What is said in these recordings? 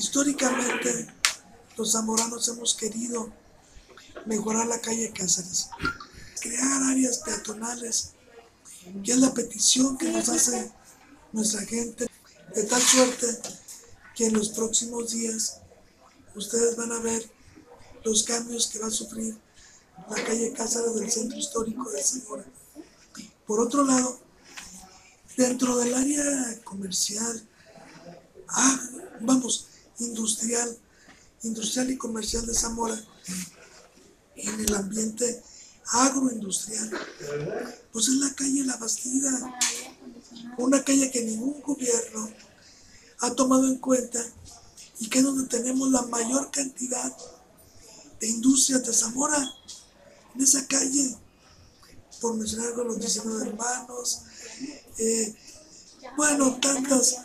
Históricamente, los zamoranos hemos querido mejorar la calle Cáceres, crear áreas peatonales, que es la petición que nos hace nuestra gente, de tal suerte que en los próximos días ustedes van a ver los cambios que va a sufrir la calle Cáceres del centro histórico de Zamora. Por otro lado, dentro del área comercial, ah, vamos, industrial, industrial y comercial de Zamora, en el ambiente agroindustrial, pues es la calle La Bastida, una calle que ningún gobierno ha tomado en cuenta y que es donde tenemos la mayor cantidad de industrias de Zamora, en esa calle, por mencionar con los 19 hermanos, eh, bueno, tantas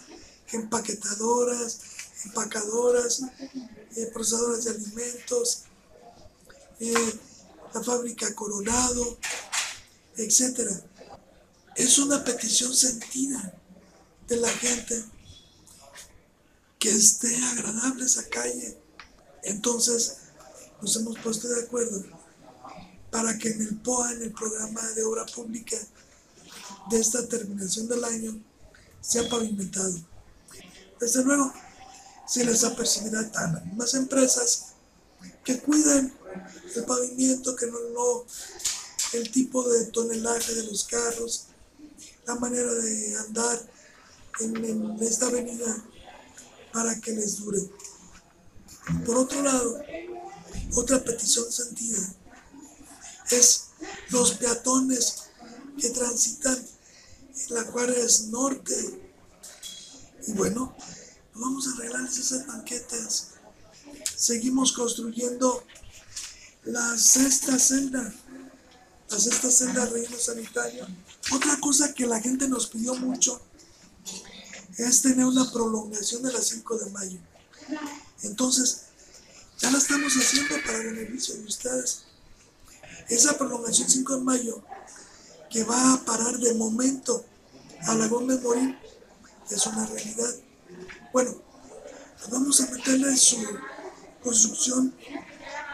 empaquetadoras, empacadoras, eh, procesadoras de alimentos, eh, la fábrica Coronado, etc. Es una petición sentida de la gente que esté agradable esa calle. Entonces nos hemos puesto de acuerdo para que en el POA, en el programa de obra pública de esta terminación del año, sea pavimentado. Desde luego, se les apercibirá a las mismas empresas que cuiden el pavimento, que no, no el tipo de tonelaje de los carros, la manera de andar en, esta avenida para que les dure. Por otro lado, otra petición sentida es los peatones que transitan en la Juárez Norte. Y bueno, vamos a arreglar esas banquetas. Seguimos construyendo la sexta celda, la sexta celda reino sanitario. Otra cosa que la gente nos pidió mucho es tener una prolongación de la 5 de mayo. Entonces, ya la estamos haciendo para beneficio de ustedes. Esa prolongación 5 de mayo que va a parar de momento a la Gómez Morín es una realidad. Bueno, vamos a meterle en su construcción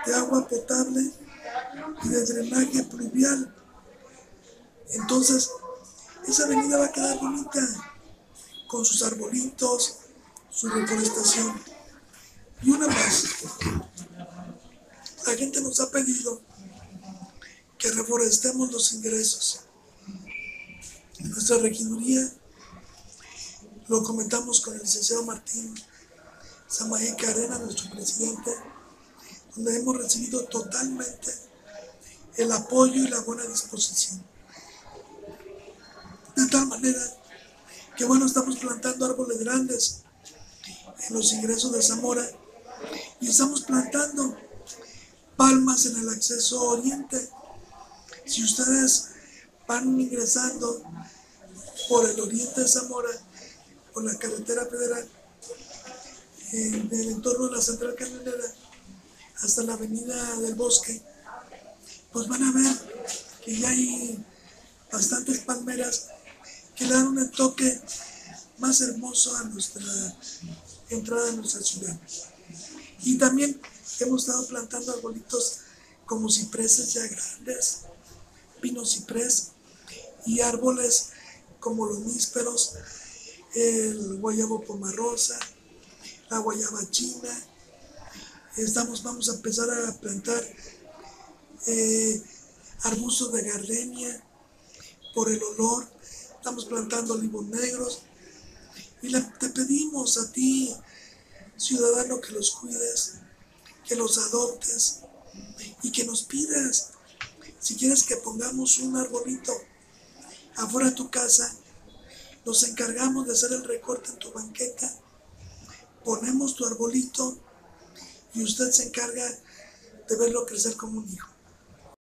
de agua potable y de drenaje pluvial. Entonces, esa avenida va a quedar bonita con sus arbolitos, su reforestación. Y una más, la gente nos ha pedido que reforestemos los ingresos. En nuestra regiduría lo comentamos con el licenciado Martín Samaí Arena, nuestro presidente, donde hemos recibido totalmente el apoyo y la buena disposición. De tal manera que bueno, estamos plantando árboles grandes en los ingresos de Zamora y estamos plantando palmas en el acceso oriente. Si ustedes van ingresando por el oriente de Zamora, por la carretera federal, en el entorno de la central camionera, hasta la avenida del bosque, pues van a ver que ya hay bastantes palmeras que dan un toque más hermoso a nuestra entrada a nuestra ciudad. Y también hemos estado plantando arbolitos como cipreses ya grandes, pino ciprés y árboles como los nísperos, el guayabo pomarosa, la guayaba china, Estamos, vamos a empezar a plantar eh, arbustos de gardenia por el olor. Estamos plantando olivos negros. Y te pedimos a ti, ciudadano, que los cuides, que los adoptes y que nos pidas. Si quieres que pongamos un arbolito afuera de tu casa, nos encargamos de hacer el recorte en tu banqueta. Ponemos tu arbolito y usted se encarga de verlo crecer como un hijo.